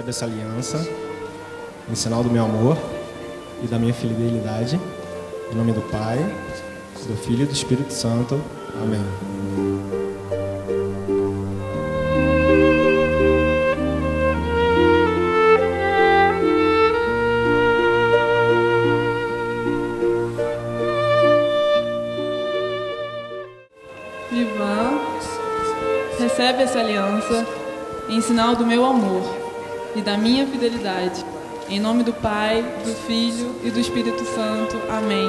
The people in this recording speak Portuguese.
essa aliança em sinal do meu amor e da minha fidelidade. Em nome do Pai, do Filho e do Espírito Santo. Amém. Ivan, recebe essa aliança em sinal do meu amor e da minha fidelidade. Em nome do Pai, do Filho e do Espírito Santo. Amém.